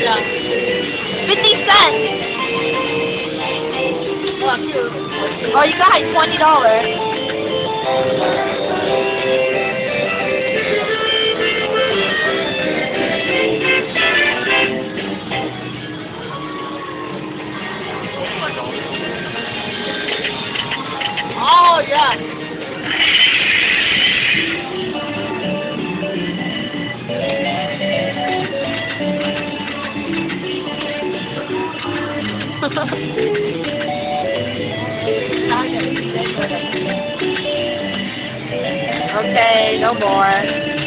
Yeah. 50 cents. Oh, you got $20. Oh, yeah. Okay, no more.